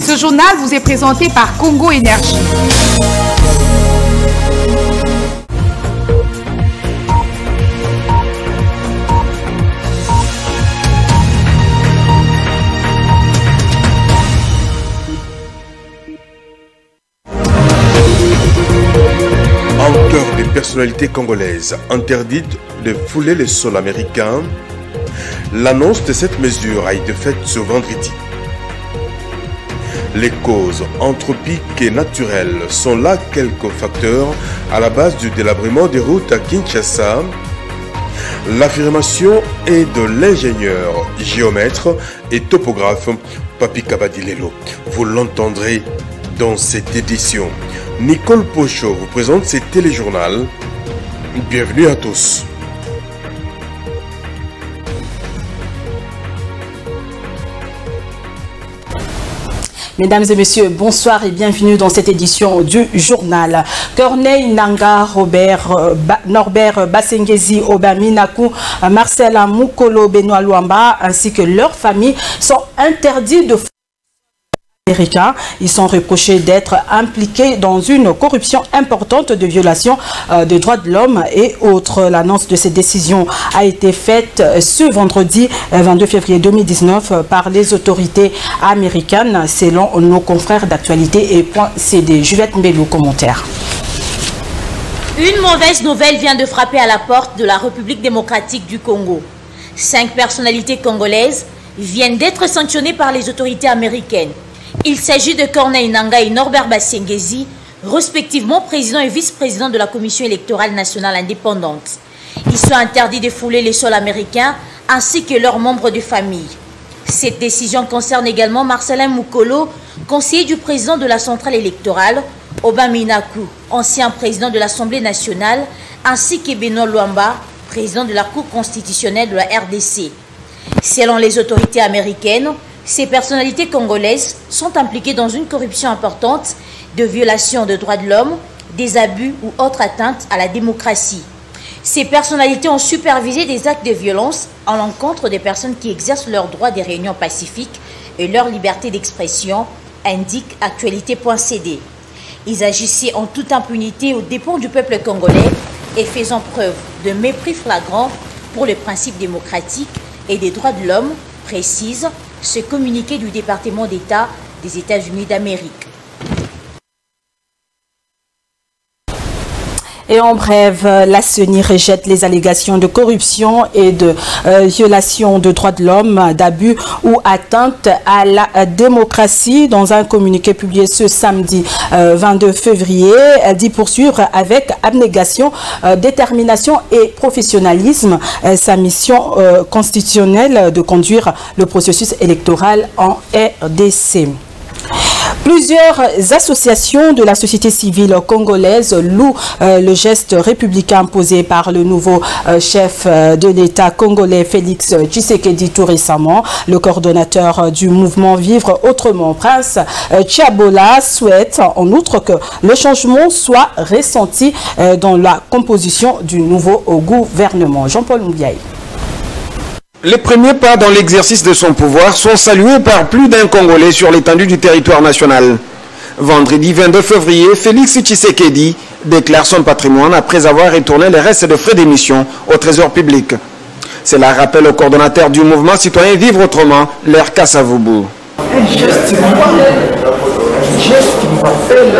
Ce journal vous est présenté par Congo Énergie. Congolaises interdites de fouler le sol américain, l'annonce de cette mesure a été faite ce vendredi. Les causes anthropiques et naturelles sont là quelques facteurs à la base du délabrement des routes à Kinshasa. L'affirmation est de l'ingénieur, géomètre et topographe Papi Kabadilelo. Vous l'entendrez dans cette édition. Nicole Pochot vous présente ce téléjournal. Bienvenue à tous. Mesdames et messieurs, bonsoir et bienvenue dans cette édition du journal. Corneille Nanga, Robert, euh, Norbert Basengezi, Obaminaku, Marcel Moukolo, Benoît Luamba, ainsi que leurs familles sont interdits de américains. Ils sont reprochés d'être impliqués dans une corruption importante de violation euh, des droits de l'homme et autres. L'annonce de ces décisions a été faite euh, ce vendredi euh, 22 février 2019 euh, par les autorités américaines selon nos confrères d'actualité et point CD. Juliette Mbelou, commentaire. Une mauvaise nouvelle vient de frapper à la porte de la République démocratique du Congo. Cinq personnalités congolaises viennent d'être sanctionnées par les autorités américaines. Il s'agit de Corneille Nanga et Norbert Bassengezi, respectivement président et vice-président de la Commission électorale nationale indépendante. Ils sont interdits de fouler les sols américains ainsi que leurs membres de famille. Cette décision concerne également Marcelin Moukolo, conseiller du président de la centrale électorale, Obaminaku, ancien président de l'Assemblée nationale, ainsi que Benoît Luamba, président de la Cour constitutionnelle de la RDC. Selon les autorités américaines, ces personnalités congolaises sont impliquées dans une corruption importante de violation de droits de l'homme, des abus ou autres atteintes à la démocratie. Ces personnalités ont supervisé des actes de violence en l'encontre des personnes qui exercent leur droit des réunions pacifiques et leur liberté d'expression, indique actualité.cd. Ils agissaient en toute impunité aux dépens du peuple congolais et faisant preuve de mépris flagrant pour les principes démocratiques et des droits de l'homme, précise ce communiqué du département d'État des États-Unis d'Amérique. Et en bref, euh, la CENI rejette les allégations de corruption et de euh, violation de droits de l'homme, d'abus ou atteinte à la euh, démocratie. Dans un communiqué publié ce samedi euh, 22 février, elle dit poursuivre avec abnégation, euh, détermination et professionnalisme euh, sa mission euh, constitutionnelle de conduire le processus électoral en RDC. Plusieurs associations de la société civile congolaise louent euh, le geste républicain posé par le nouveau euh, chef euh, de l'État congolais Félix Tshisekedi tout récemment. Le coordonnateur du mouvement Vivre Autrement, Prince Tchabola, souhaite en outre que le changement soit ressenti dans la composition du nouveau gouvernement. Jean-Paul Moubiaï. Les premiers pas dans l'exercice de son pouvoir sont salués par plus d'un Congolais sur l'étendue du territoire national. Vendredi 22 février, Félix Tshisekedi déclare son patrimoine après avoir retourné les restes de frais d'émission au trésor public. Cela rappelle au coordonnateur du mouvement citoyen Vivre Autrement, l'air Kassavubu. un geste un geste qui nous rappelle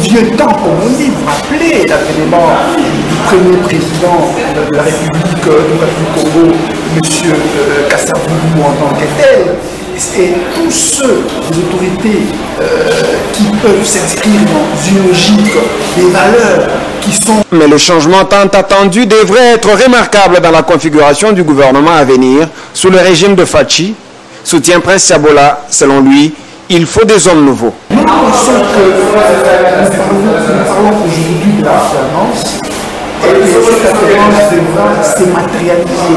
vieux temps, comme on dit, vous rappelez l'avènement premier président de la République du Congo, M. Kassavubu en tant que tel. Et tous ceux, les autorités euh, qui peuvent s'inscrire dans une logique des valeurs qui sont Mais le changement tant attendu devrait être remarquable dans la configuration du gouvernement à venir sous le régime de Fachi, soutient Prince Sabola. Selon lui, il faut des hommes nouveaux. Nous pensons que nous parlons, nous parlons aujourd'hui de et que cette alternance devra se matérialiser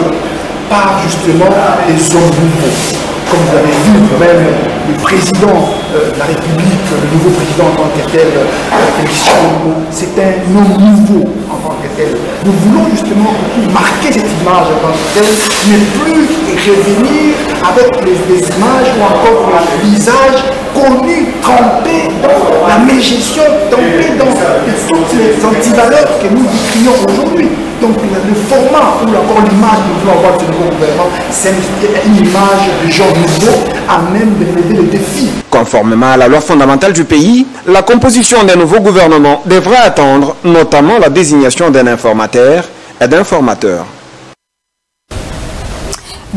par justement les hommes. Comme vous avez vu, même le président euh, de la République, le nouveau président en tant que tel, euh, c'est un homme nouveau. en tant que tel. Nous voulons justement marquer cette image en tant que telle, mais plus revenir avec les, les images ou encore le visage connu, trempé dans la mégestion, trempé dans toutes les antivaleurs que nous décrions aujourd'hui. Donc le format l'image que nous avoir de nouveau gouvernement, c'est une image de genre nouveau à même de relever le défi. Conformément à la loi fondamentale du pays, la composition d'un nouveau gouvernement devrait attendre notamment la désignation d'un informateur et d'un formateur.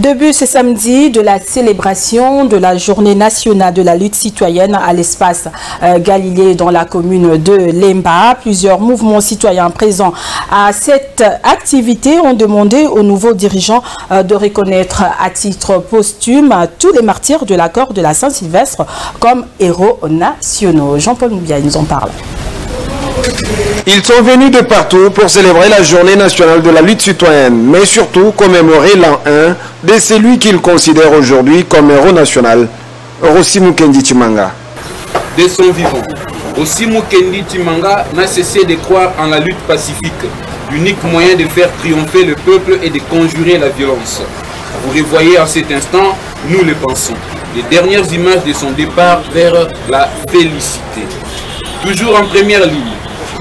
Début ce samedi de la célébration de la journée nationale de la lutte citoyenne à l'espace euh, Galilée dans la commune de Lemba. Plusieurs mouvements citoyens présents à cette activité ont demandé aux nouveaux dirigeants euh, de reconnaître à titre posthume tous les martyrs de l'accord de la Saint-Sylvestre comme héros nationaux. Jean-Paul Moubia nous en parle. Ils sont venus de partout pour célébrer la journée nationale de la lutte citoyenne, mais surtout commémorer l'an 1 de celui qu'ils considèrent aujourd'hui comme héros national, Rosimu Kendi Chimanga. De son vivant, Rosimu Kendi Chimanga n'a cessé de croire en la lutte pacifique, l'unique moyen de faire triompher le peuple et de conjurer la violence. Vous revoyez en cet instant, nous le pensons, les dernières images de son départ vers la félicité. Toujours en première ligne,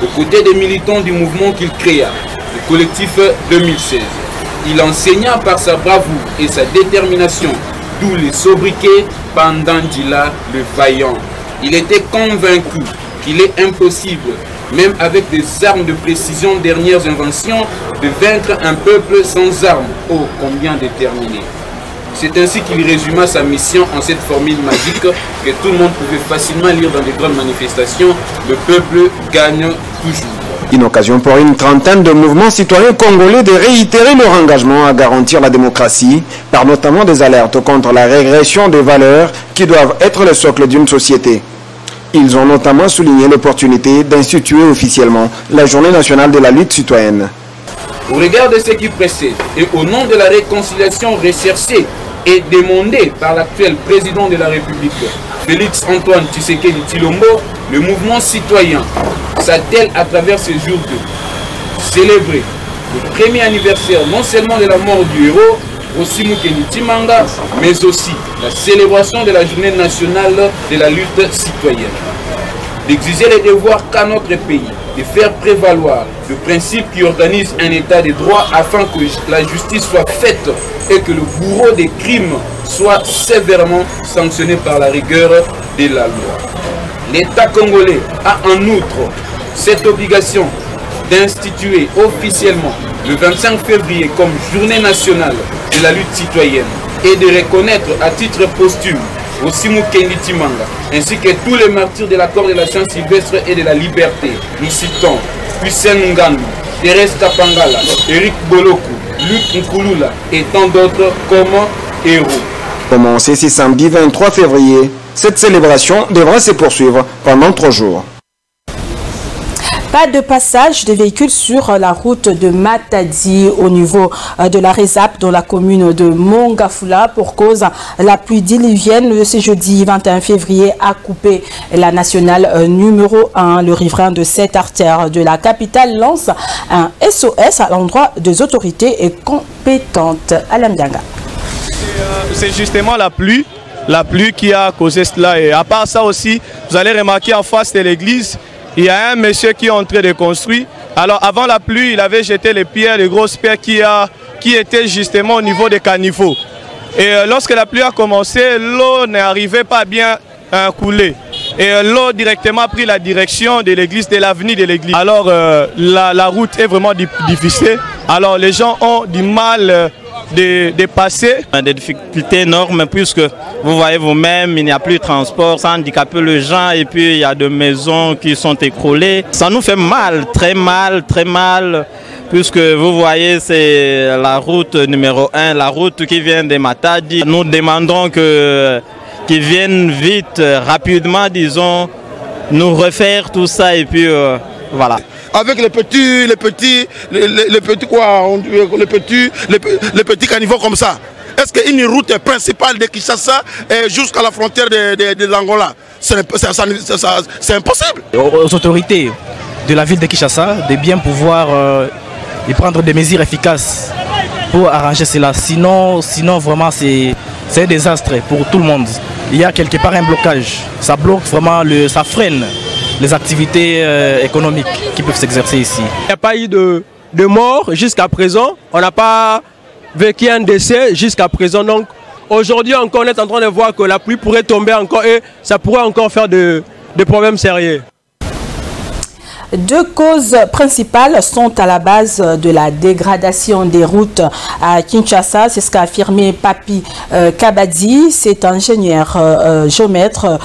aux côtés des militants du mouvement qu'il créa, le collectif 2016. Il enseigna par sa bravoure et sa détermination, d'où les sobriquets Pandandila le vaillant. Il était convaincu qu'il est impossible, même avec des armes de précision dernières inventions, de vaincre un peuple sans armes. Oh, combien déterminé c'est ainsi qu'il résuma sa mission en cette formule magique que tout le monde pouvait facilement lire dans les grandes manifestations. Le peuple gagne. Une occasion pour une trentaine de mouvements citoyens congolais de réitérer leur engagement à garantir la démocratie par notamment des alertes contre la régression des valeurs qui doivent être le socle d'une société. Ils ont notamment souligné l'opportunité d'instituer officiellement la journée nationale de la lutte citoyenne. Au regard de ce qui précède et au nom de la réconciliation recherchée et demandée par l'actuel président de la République, Félix Antoine Tshisekedi Tilombo, le mouvement citoyen s'attelle à travers ces jours de célébrer le premier anniversaire non seulement de la mort du héros, Osimu Timanga, mais aussi la célébration de la journée nationale de la lutte citoyenne. D'exiger les devoirs qu'a notre pays, de faire prévaloir le principe qui organise un état de droit afin que la justice soit faite et que le bourreau des crimes soit sévèrement sanctionné par la rigueur de la loi. L'État congolais a en outre cette obligation d'instituer officiellement le 25 février comme journée nationale de la lutte citoyenne et de reconnaître à titre posthume Osimu Kendi Timanga, ainsi que tous les martyrs de la Saint-Sylvestre et de la liberté. Nous citons Hussein Ngannou, Thérèse Kapangala, Eric Boloku, Luc Nkulula et tant d'autres comme héros. Commencé ce samedi 23 février, cette célébration devra se poursuivre pendant trois jours. Pas de passage de véhicules sur la route de Matadi au niveau de la Résap dans la commune de Mongafula pour cause la pluie diluvienne ce jeudi 21 février a coupé la nationale numéro 1. Le riverain de cette artère de la capitale lance un SOS à l'endroit des autorités et compétentes. Alain. C'est justement la pluie la pluie qui a causé cela. Et à part ça aussi, vous allez remarquer en face de l'église, il y a un monsieur qui est en train de construire. Alors avant la pluie, il avait jeté les pierres, les grosses pierres qui, a, qui étaient justement au niveau des caniveaux. Et euh, lorsque la pluie a commencé, l'eau n'arrivait pas bien à couler. Et euh, l'eau directement a pris la direction de l'église, de l'avenue de l'église. Alors euh, la, la, route est vraiment difficile. Alors les gens ont du mal de, passer. Des difficultés énormes puisque vous voyez vous-même, il n'y a plus de transport, ça handicape les gens et puis il y a des maisons qui sont écroulées. Ça nous fait mal, très mal, très mal. Puisque vous voyez, c'est la route numéro 1, la route qui vient de Matadi. Nous demandons qu'ils viennent vite, rapidement, disons, nous refaire tout ça et puis euh, voilà avec les petits, les petits, les, petits quoi, les petits, les, petits caniveaux comme ça. Est-ce qu'une route principale de Kinshasa jusqu'à la frontière de l'Angola, c'est impossible Aux autorités, de la ville de Kinshasa de bien pouvoir euh, y prendre des mesures efficaces pour arranger cela. Sinon, sinon vraiment, c'est un désastre pour tout le monde. Il y a quelque part un blocage. Ça bloque vraiment, le, ça freine les activités euh, économiques qui peuvent s'exercer ici. Il n'y a pas eu de, de mort jusqu'à présent. On n'a pas vécu un décès jusqu'à présent. Donc aujourd'hui encore, on est en train de voir que la pluie pourrait tomber encore et ça pourrait encore faire de, de problèmes sérieux. Deux causes principales sont à la base de la dégradation des routes à Kinshasa. C'est ce qu'a affirmé Papi euh, Kabadi. C'est ingénieur euh, euh, géomètre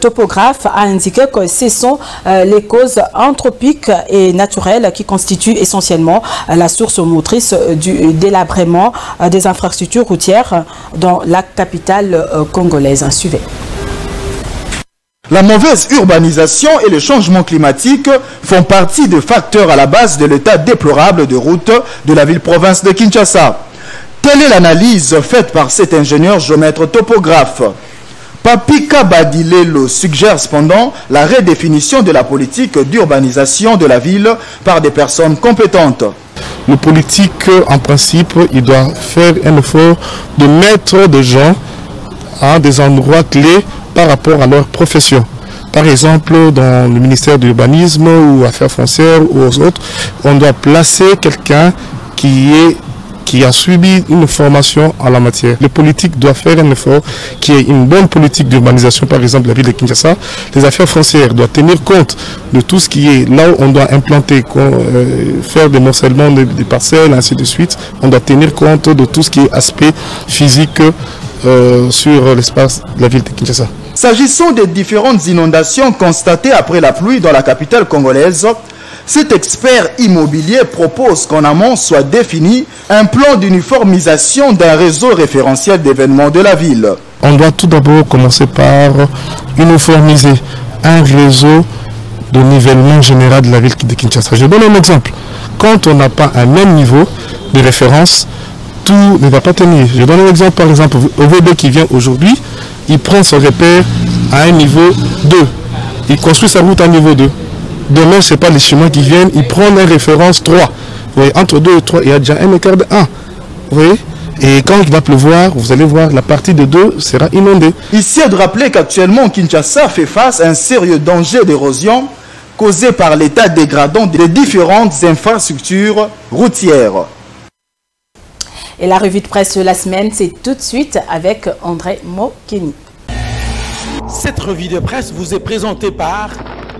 topographe a indiqué que ce sont les causes anthropiques et naturelles qui constituent essentiellement la source motrice du délabrement des infrastructures routières dans la capitale congolaise. Suivez. La mauvaise urbanisation et le changement climatique font partie des facteurs à la base de l'état déplorable de route de la ville-province de Kinshasa. Telle est l'analyse faite par cet ingénieur géomètre topographe. Papika Badilelo suggère cependant la redéfinition de la politique d'urbanisation de la ville par des personnes compétentes. Le politique, en principe, il doit faire un effort de mettre des gens à des endroits clés par rapport à leur profession. Par exemple, dans le ministère de l'urbanisme ou affaires foncières ou autres, on doit placer quelqu'un qui a subi une formation en la matière. Le politique doit faire un effort qui est une bonne politique d'urbanisation, par exemple la ville de Kinshasa. Les affaires foncières doivent tenir compte de tout ce qui est là où on doit implanter, euh, faire des morcellements des parcelles, ainsi de suite. On doit tenir compte de tout ce qui est aspect physique euh, sur l'espace de la ville de Kinshasa. S'agissant des différentes inondations constatées après la pluie dans la capitale congolaise, cet expert immobilier propose qu'en amont soit défini un plan d'uniformisation d'un réseau référentiel d'événements de la ville. On doit tout d'abord commencer par uniformiser un réseau de nivellement général de la ville de Kinshasa. Je donne un exemple. Quand on n'a pas un même niveau de référence, tout ne va pas tenir. Je donne un exemple, par exemple, OVB qui vient aujourd'hui, il prend son repère à un niveau 2. Il construit sa route à niveau 2. Demain, ce n'est pas les chemins qui viennent, il prend une référence 3. Vous voyez, entre 2 et 3, il y a déjà un écart de 1. Vous voyez? Et quand il va pleuvoir, vous allez voir, la partie de 2 sera inondée. Ici, est de rappeler qu'actuellement, Kinshasa fait face à un sérieux danger d'érosion causé par l'état dégradant des différentes infrastructures routières. Et la revue de presse de la semaine, c'est tout de suite avec André Mokeni. Cette revue de presse vous est présentée par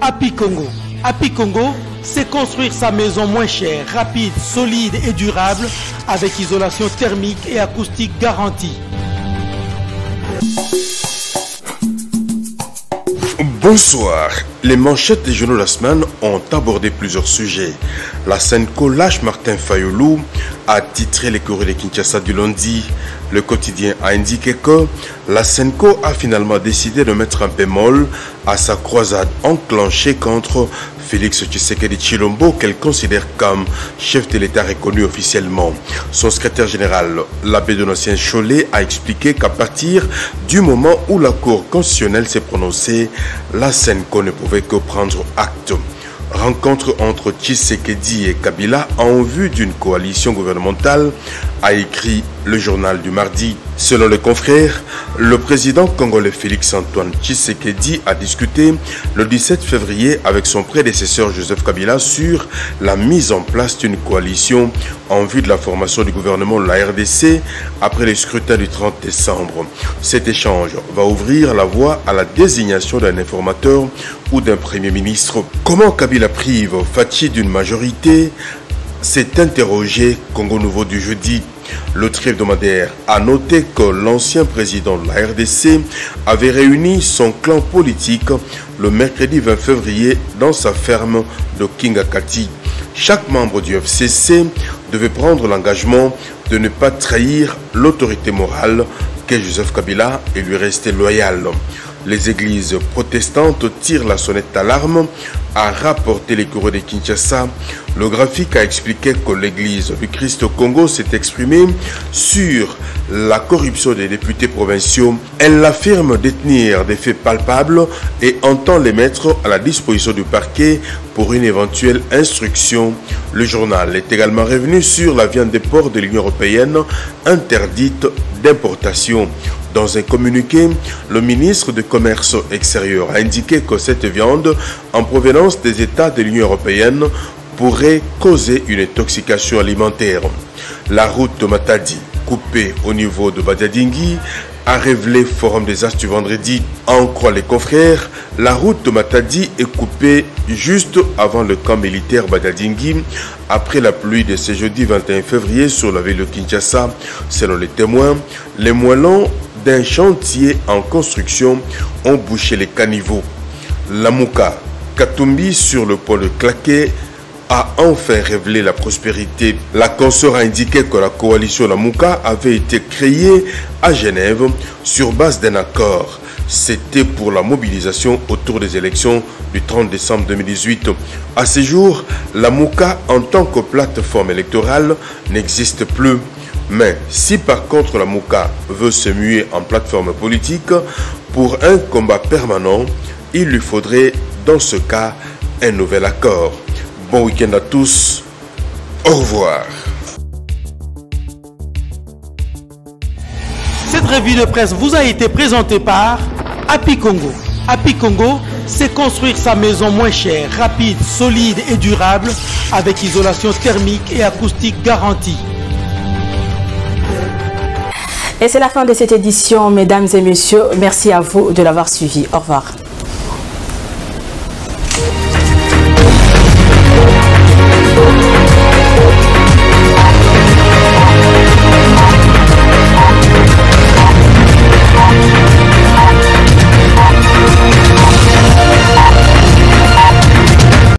Happy Congo. Happy Congo, c'est construire sa maison moins chère, rapide, solide et durable avec isolation thermique et acoustique garantie. Bonsoir. Les manchettes des journaux de la semaine ont abordé plusieurs sujets. La scène lâche Martin Fayoulou a titré les courriers de Kinshasa du lundi. Le quotidien a indiqué que la Senco a finalement décidé de mettre un bémol à sa croisade enclenchée contre Félix Tshisekedi Chilombo qu'elle considère comme chef de l'État reconnu officiellement. Son secrétaire général, l'abbé Donatien Cholet, a expliqué qu'à partir du moment où la Cour constitutionnelle s'est prononcée, la Senko ne pouvait que prendre acte rencontre entre Tshisekedi et Kabila en vue d'une coalition gouvernementale, a écrit le journal du mardi. Selon les confrères, le président congolais Félix-Antoine Tshisekedi a discuté le 17 février avec son prédécesseur Joseph Kabila sur la mise en place d'une coalition en vue de la formation du gouvernement de la RDC après les scrutins du 30 décembre. Cet échange va ouvrir la voie à la désignation d'un informateur ou d'un premier ministre. Comment Kabila prive Fatih d'une majorité? s'est interrogé Congo Nouveau du jeudi. Le hebdomadaire a noté que l'ancien président de la RDC avait réuni son clan politique le mercredi 20 février dans sa ferme de Kingakati. Chaque membre du FCC devait prendre l'engagement de ne pas trahir l'autorité morale qu'est Joseph Kabila et lui rester loyal. Les églises protestantes tirent la sonnette d'alarme a rapporté les coureurs de Kinshasa, le graphique a expliqué que l'Église du Christ au Congo s'est exprimée sur la corruption des députés provinciaux. Elle affirme détenir des faits palpables et entend les mettre à la disposition du parquet pour une éventuelle instruction. Le journal est également revenu sur la viande des porcs de l'Union européenne interdite d'importation. Dans un communiqué, le ministre du Commerce extérieur a indiqué que cette viande, en provenance des États de l'Union européenne, pourrait causer une intoxication alimentaire. La route de Matadi, coupée au niveau de Badiadingi, a révélé Forum des As du vendredi. En croit les confrères, la route de Matadi est coupée juste avant le camp militaire Badadingi après la pluie de ce jeudi 21 février sur la ville de Kinshasa. Selon les témoins, les moellons d'un chantier en construction ont bouché les caniveaux. La Mouka, Katumbi sur le pont de Claquet, a enfin révélé la prospérité. La consort a indiqué que la coalition Lamouka avait été créée à Genève sur base d'un accord. C'était pour la mobilisation autour des élections du 30 décembre 2018. À ce jour, la Mouka en tant que plateforme électorale n'existe plus. Mais si par contre la Mouka veut se muer en plateforme politique pour un combat permanent, il lui faudrait dans ce cas un nouvel accord. Bon week-end à tous. Au revoir. Cette revue de presse vous a été présentée par Happy Congo. Happy Congo, c'est construire sa maison moins chère, rapide, solide et durable avec isolation thermique et acoustique garantie. Et c'est la fin de cette édition, mesdames et messieurs. Merci à vous de l'avoir suivi. Au revoir.